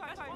快快！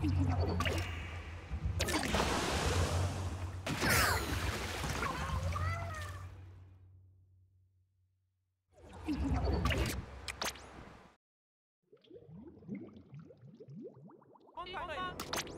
本番